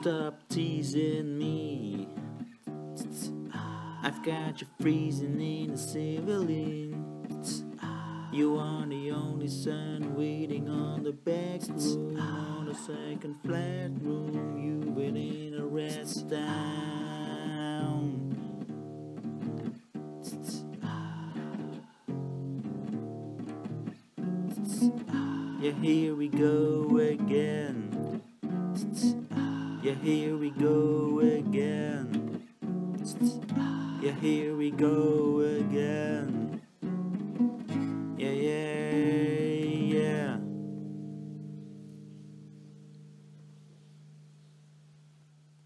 stop teasing me. I've got you freezing in the civilian. You are the only son waiting on the back room on the second flat room. You've been in a rest down. Yeah, here we go again. Yeah, here we go again. Yeah, here we go again.